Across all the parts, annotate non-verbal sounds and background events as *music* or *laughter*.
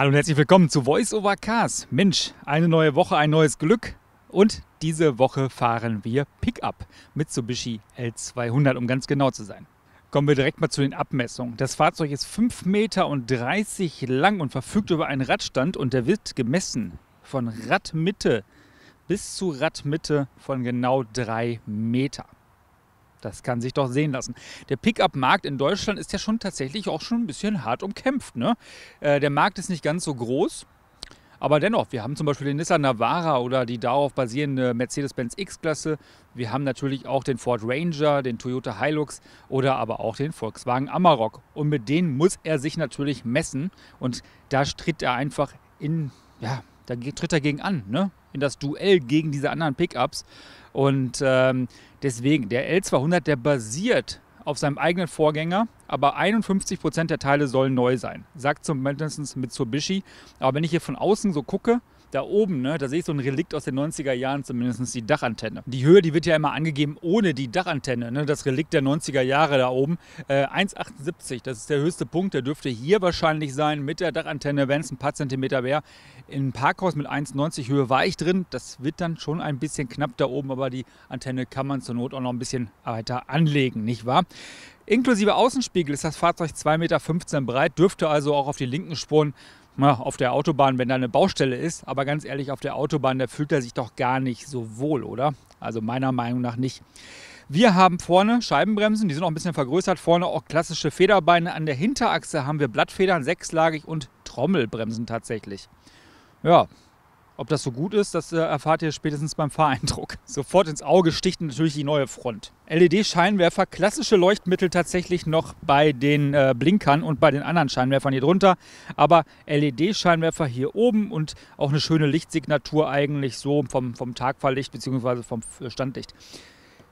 Hallo und herzlich willkommen zu Voice Over Cars. Mensch, eine neue Woche, ein neues Glück. Und diese Woche fahren wir Pickup Mitsubishi L200, um ganz genau zu sein. Kommen wir direkt mal zu den Abmessungen. Das Fahrzeug ist 5,30 Meter lang und verfügt über einen Radstand und der wird gemessen von Radmitte bis zu Radmitte von genau 3 Meter. Das kann sich doch sehen lassen. Der Pickup-Markt in Deutschland ist ja schon tatsächlich auch schon ein bisschen hart umkämpft. Ne? Äh, der Markt ist nicht ganz so groß. Aber dennoch, wir haben zum Beispiel den Nissan Navara oder die darauf basierende Mercedes-Benz X-Klasse. Wir haben natürlich auch den Ford Ranger, den Toyota Hilux oder aber auch den Volkswagen Amarok. Und mit denen muss er sich natürlich messen. Und da tritt er einfach in, ja, da tritt er gegen an, ne? in das Duell gegen diese anderen Pickups. Und ähm, deswegen, der L200, der basiert auf seinem eigenen Vorgänger, aber 51 Prozent der Teile sollen neu sein. Sagt zumindest Mitsubishi. Aber wenn ich hier von außen so gucke, da oben, ne, da sehe ich so ein Relikt aus den 90er Jahren, zumindest die Dachantenne. Die Höhe, die wird ja immer angegeben ohne die Dachantenne, ne, das Relikt der 90er Jahre da oben. Äh, 1,78, das ist der höchste Punkt, der dürfte hier wahrscheinlich sein mit der Dachantenne, wenn es ein paar Zentimeter wäre. Im Parkhaus mit 1,90 Höhe war ich drin, das wird dann schon ein bisschen knapp da oben, aber die Antenne kann man zur Not auch noch ein bisschen weiter anlegen, nicht wahr? Inklusive Außenspiegel ist das Fahrzeug 2,15 Meter breit, dürfte also auch auf die linken Spuren na, auf der Autobahn, wenn da eine Baustelle ist. Aber ganz ehrlich, auf der Autobahn, da fühlt er sich doch gar nicht so wohl, oder? Also meiner Meinung nach nicht. Wir haben vorne Scheibenbremsen, die sind auch ein bisschen vergrößert. Vorne auch klassische Federbeine. An der Hinterachse haben wir Blattfedern, sechslagig und Trommelbremsen tatsächlich. Ja, ob das so gut ist, das äh, erfahrt ihr spätestens beim Fahreindruck. *laughs* Sofort ins Auge sticht natürlich die neue Front. LED-Scheinwerfer, klassische Leuchtmittel tatsächlich noch bei den äh, Blinkern und bei den anderen Scheinwerfern hier drunter. Aber LED-Scheinwerfer hier oben und auch eine schöne Lichtsignatur eigentlich so vom, vom Tagfahrlicht bzw. vom Standlicht.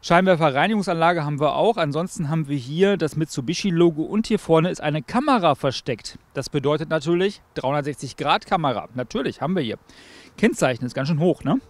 Scheinwerferreinigungsanlage haben wir auch. Ansonsten haben wir hier das Mitsubishi-Logo und hier vorne ist eine Kamera versteckt. Das bedeutet natürlich 360-Grad-Kamera. Natürlich haben wir hier. Kennzeichen ist ganz schön hoch, ne?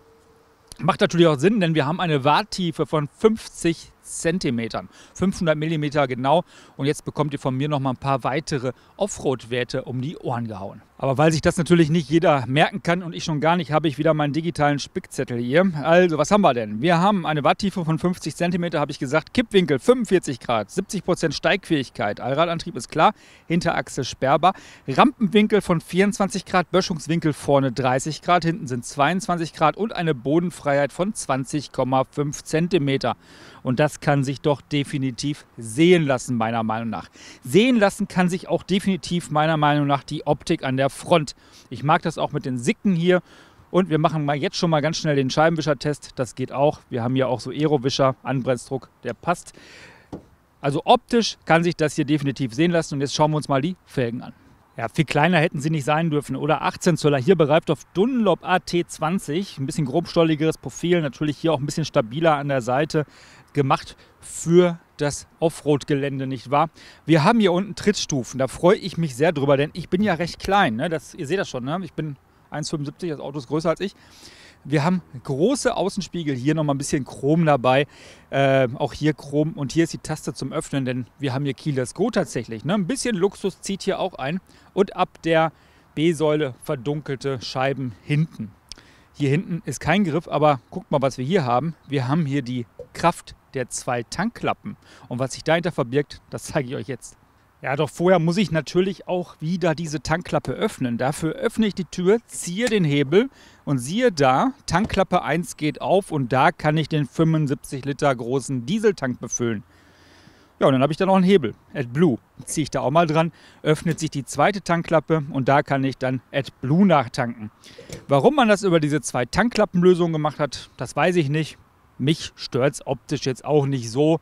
Macht natürlich auch Sinn, denn wir haben eine Warttiefe von 50 Zentimetern. 500 Millimeter genau. Und jetzt bekommt ihr von mir noch mal ein paar weitere Offroad-Werte um die Ohren gehauen. Aber weil sich das natürlich nicht jeder merken kann und ich schon gar nicht, habe ich wieder meinen digitalen Spickzettel hier. Also, was haben wir denn? Wir haben eine Watttiefe von 50 cm, habe ich gesagt, Kippwinkel 45 Grad, 70% Steigfähigkeit, Allradantrieb ist klar, Hinterachse sperrbar, Rampenwinkel von 24 Grad, Böschungswinkel vorne 30 Grad, hinten sind 22 Grad und eine Bodenfreiheit von 20,5 cm. Und das kann sich doch definitiv sehen lassen, meiner Meinung nach. Sehen lassen kann sich auch definitiv meiner Meinung nach die Optik an der Front. Ich mag das auch mit den Sicken hier. Und wir machen mal jetzt schon mal ganz schnell den Scheibenwischer-Test. Das geht auch. Wir haben hier auch so Aerowischer, Anbremsdruck, der passt. Also optisch kann sich das hier definitiv sehen lassen. Und jetzt schauen wir uns mal die Felgen an. Ja, viel kleiner hätten sie nicht sein dürfen. Oder 18 Zöller. Hier bereift auf Dunlop AT20. Ein bisschen grobstolligeres Profil. Natürlich hier auch ein bisschen stabiler an der Seite. Gemacht für das Offroad-Gelände, nicht wahr? Wir haben hier unten Trittstufen, da freue ich mich sehr drüber, denn ich bin ja recht klein. Ne? Das, ihr seht das schon, ne? ich bin 1,75, das Auto ist größer als ich. Wir haben große Außenspiegel, hier nochmal ein bisschen Chrom dabei. Äh, auch hier Chrom und hier ist die Taste zum Öffnen, denn wir haben hier Keyless Go tatsächlich. Ne? Ein bisschen Luxus zieht hier auch ein. Und ab der B-Säule verdunkelte Scheiben hinten. Hier hinten ist kein Griff, aber guckt mal, was wir hier haben. Wir haben hier die Kraft der zwei Tankklappen. Und was sich dahinter verbirgt, das zeige ich euch jetzt. Ja, doch vorher muss ich natürlich auch wieder diese Tankklappe öffnen. Dafür öffne ich die Tür, ziehe den Hebel und siehe da, Tankklappe 1 geht auf und da kann ich den 75 Liter großen Dieseltank befüllen. Ja, und dann habe ich da noch einen Hebel, AdBlue. Ziehe ich da auch mal dran, öffnet sich die zweite Tankklappe und da kann ich dann AdBlue nachtanken. Warum man das über diese zwei Tankklappenlösungen gemacht hat, das weiß ich nicht. Mich stört es optisch jetzt auch nicht so,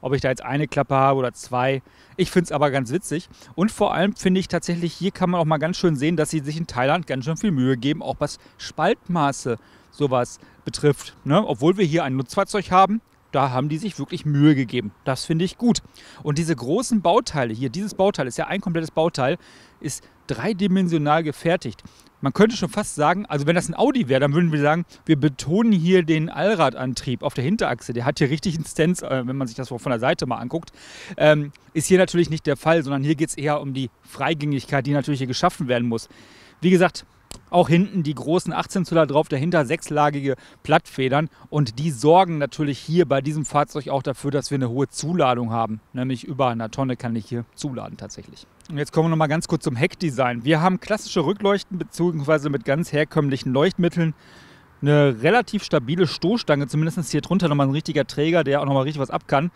ob ich da jetzt eine Klappe habe oder zwei. Ich finde es aber ganz witzig. Und vor allem finde ich tatsächlich, hier kann man auch mal ganz schön sehen, dass sie sich in Thailand ganz schön viel Mühe geben, auch was Spaltmaße sowas betrifft. Ne? Obwohl wir hier ein Nutzfahrzeug haben, da haben die sich wirklich Mühe gegeben. Das finde ich gut. Und diese großen Bauteile hier, dieses Bauteil ist ja ein komplettes Bauteil, ist dreidimensional gefertigt. Man könnte schon fast sagen, also wenn das ein Audi wäre, dann würden wir sagen, wir betonen hier den Allradantrieb auf der Hinterachse. Der hat hier richtig einen Stance, äh, wenn man sich das von der Seite mal anguckt. Ähm, ist hier natürlich nicht der Fall, sondern hier geht es eher um die Freigängigkeit, die natürlich hier geschaffen werden muss. Wie gesagt, auch hinten die großen 18 Zöller drauf, dahinter sechslagige Plattfedern und die sorgen natürlich hier bei diesem Fahrzeug auch dafür, dass wir eine hohe Zuladung haben. Nämlich über einer Tonne kann ich hier zuladen tatsächlich. Und jetzt kommen wir noch mal ganz kurz zum Heckdesign. Wir haben klassische Rückleuchten bzw. mit ganz herkömmlichen Leuchtmitteln eine relativ stabile Stoßstange, zumindest hier drunter nochmal ein richtiger Träger, der auch nochmal richtig was ab kann.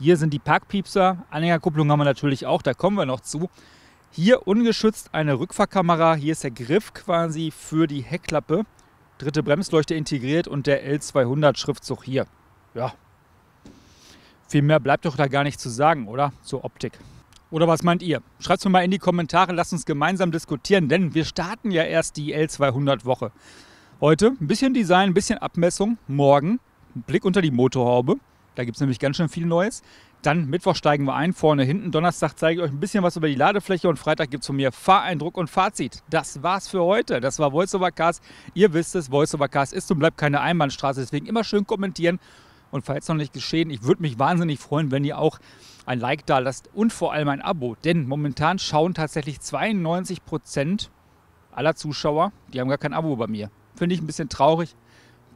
Hier sind die Parkpiepser, Anhängerkupplung haben wir natürlich auch, da kommen wir noch zu. Hier ungeschützt eine Rückfahrkamera, hier ist der Griff quasi für die Heckklappe. Dritte Bremsleuchte integriert und der L200 Schriftzug hier. Ja, viel mehr bleibt doch da gar nicht zu sagen, oder? Zur Optik. Oder was meint ihr? Schreibt es mir mal in die Kommentare, lasst uns gemeinsam diskutieren, denn wir starten ja erst die L200 Woche. Heute ein bisschen Design, ein bisschen Abmessung. Morgen ein Blick unter die Motorhaube. Da gibt es nämlich ganz schön viel Neues. Dann Mittwoch steigen wir ein, vorne, hinten. Donnerstag zeige ich euch ein bisschen was über die Ladefläche und Freitag gibt es von mir Fahreindruck und Fazit. Das war's für heute. Das war VoiceOver Cars. Ihr wisst es, VoiceOver Cars ist und bleibt keine Einbahnstraße. Deswegen immer schön kommentieren. Und falls noch nicht geschehen, ich würde mich wahnsinnig freuen, wenn ihr auch ein Like da lasst und vor allem ein Abo. Denn momentan schauen tatsächlich 92 Prozent aller Zuschauer, die haben gar kein Abo bei mir. Finde ich ein bisschen traurig.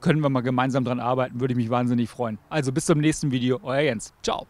Können wir mal gemeinsam dran arbeiten, würde ich mich wahnsinnig freuen. Also bis zum nächsten Video, euer Jens. Ciao.